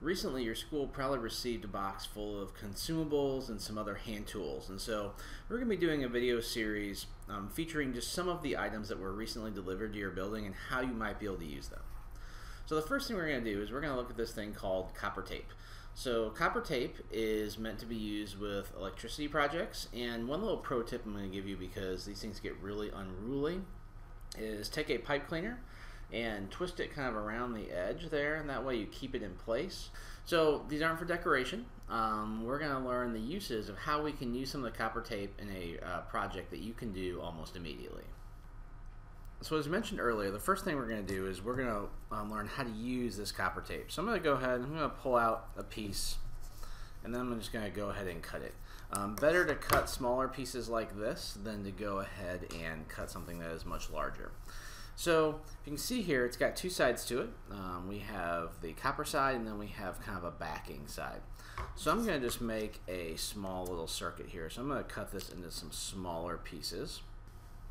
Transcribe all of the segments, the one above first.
recently your school probably received a box full of consumables and some other hand tools and so we're going to be doing a video series um, featuring just some of the items that were recently delivered to your building and how you might be able to use them. So the first thing we're going to do is we're going to look at this thing called copper tape. So copper tape is meant to be used with electricity projects and one little pro tip I'm going to give you because these things get really unruly is take a pipe cleaner and twist it kind of around the edge there and that way you keep it in place. So these aren't for decoration. Um, we're going to learn the uses of how we can use some of the copper tape in a uh, project that you can do almost immediately. So as mentioned earlier, the first thing we're going to do is we're going to um, learn how to use this copper tape. So I'm going to go ahead, and I'm going to pull out a piece and then I'm just going to go ahead and cut it. Um, better to cut smaller pieces like this than to go ahead and cut something that is much larger. So you can see here, it's got two sides to it. Um, we have the copper side and then we have kind of a backing side. So I'm going to just make a small little circuit here. So I'm going to cut this into some smaller pieces.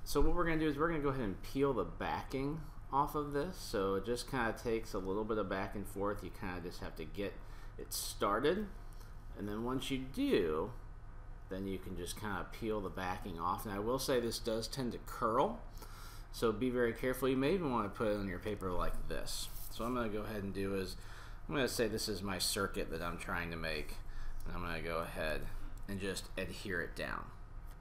So what we're going to do is we're going to go ahead and peel the backing off of this. So it just kind of takes a little bit of back and forth. You kind of just have to get it started. And then once you do, then you can just kind of peel the backing off. Now I will say this does tend to curl. So be very careful. You may even want to put it on your paper like this. So I'm going to go ahead and do is, I'm going to say this is my circuit that I'm trying to make. And I'm going to go ahead and just adhere it down.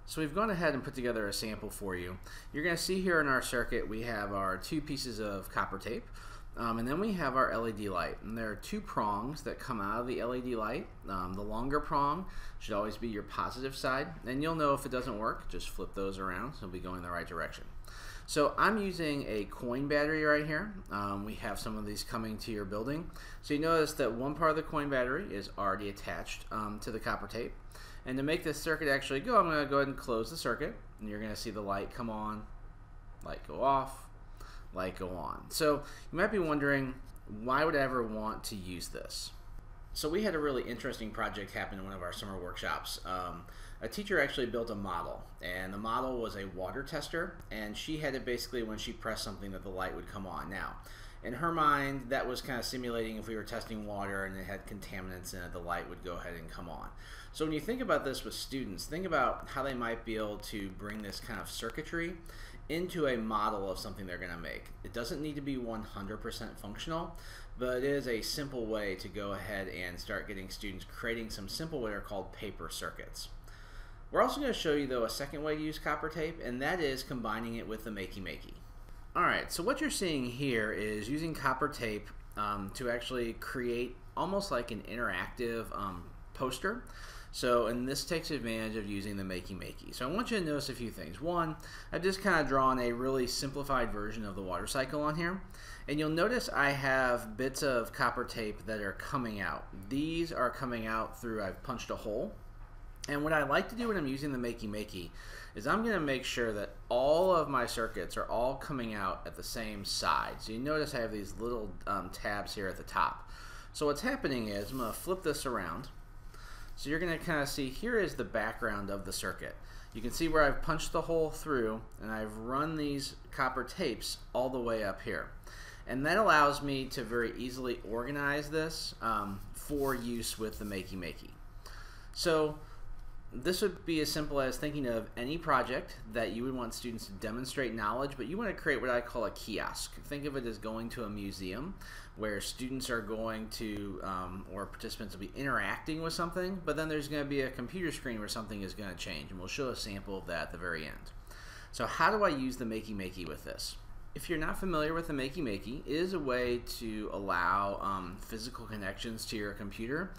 So we've gone ahead and put together a sample for you. You're going to see here in our circuit we have our two pieces of copper tape. Um, and then we have our LED light, and there are two prongs that come out of the LED light. Um, the longer prong should always be your positive side, and you'll know if it doesn't work, just flip those around, so it'll be going the right direction. So I'm using a coin battery right here. Um, we have some of these coming to your building. So you notice that one part of the coin battery is already attached um, to the copper tape. And to make this circuit actually go, I'm going to go ahead and close the circuit. And you're going to see the light come on, light go off, light go on. So you might be wondering, why would I ever want to use this? So we had a really interesting project happen in one of our summer workshops. Um, a teacher actually built a model, and the model was a water tester, and she had it basically when she pressed something that the light would come on. Now, in her mind, that was kind of simulating if we were testing water and it had contaminants in it, the light would go ahead and come on. So when you think about this with students, think about how they might be able to bring this kind of circuitry into a model of something they're going to make. It doesn't need to be 100% functional, but it is a simple way to go ahead and start getting students creating some simple what are called paper circuits. We're also going to show you though a second way to use copper tape and that is combining it with the Makey Makey. Alright, so what you're seeing here is using copper tape um, to actually create almost like an interactive um, poster. So, and this takes advantage of using the Makey Makey. So I want you to notice a few things. One, I've just kind of drawn a really simplified version of the water cycle on here. And you'll notice I have bits of copper tape that are coming out. These are coming out through, I've punched a hole and what I like to do when I'm using the Makey Makey is I'm going to make sure that all of my circuits are all coming out at the same side. So you notice I have these little um, tabs here at the top. So what's happening is I'm going to flip this around. So you're going to kind of see here is the background of the circuit. You can see where I've punched the hole through and I've run these copper tapes all the way up here. And that allows me to very easily organize this um, for use with the Makey Makey. So this would be as simple as thinking of any project that you would want students to demonstrate knowledge, but you want to create what I call a kiosk. Think of it as going to a museum where students are going to, um, or participants will be interacting with something, but then there's going to be a computer screen where something is going to change, and we'll show a sample of that at the very end. So how do I use the Makey Makey with this? If you're not familiar with the Makey Makey, it is a way to allow um, physical connections to your computer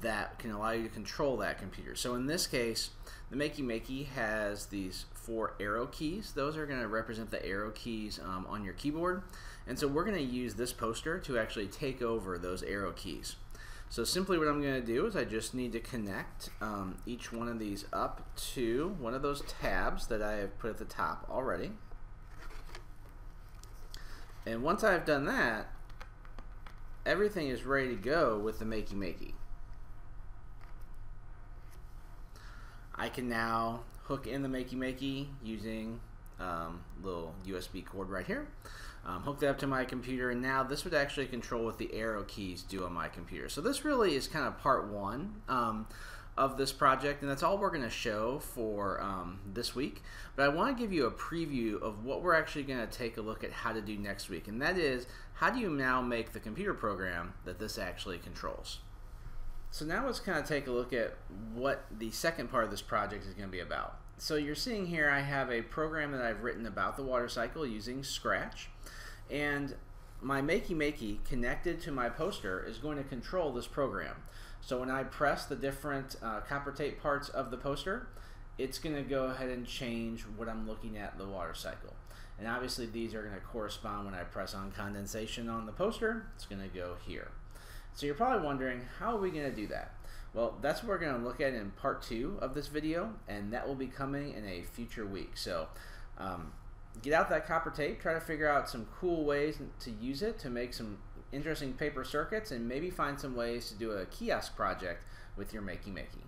that can allow you to control that computer. So in this case, the Makey Makey has these four arrow keys. Those are going to represent the arrow keys um, on your keyboard. And so we're going to use this poster to actually take over those arrow keys. So simply what I'm going to do is I just need to connect um, each one of these up to one of those tabs that I have put at the top already. And once I've done that, everything is ready to go with the Makey Makey. I can now hook in the Makey Makey using um, little USB cord right here. um, hooked it up to my computer, and now this would actually control what the arrow keys do on my computer. So this really is kind of part one. Um, of this project, and that's all we're going to show for um, this week. But I want to give you a preview of what we're actually going to take a look at how to do next week, and that is how do you now make the computer program that this actually controls. So now let's kind of take a look at what the second part of this project is going to be about. So you're seeing here I have a program that I've written about the water cycle using Scratch, and my Makey Makey connected to my poster is going to control this program. So when I press the different uh, copper tape parts of the poster, it's going to go ahead and change what I'm looking at the water cycle. And obviously these are going to correspond when I press on condensation on the poster, it's going to go here. So you're probably wondering, how are we going to do that? Well, that's what we're going to look at in part two of this video, and that will be coming in a future week. So um, get out that copper tape, try to figure out some cool ways to use it to make some interesting paper circuits, and maybe find some ways to do a kiosk project with your Makey Makey.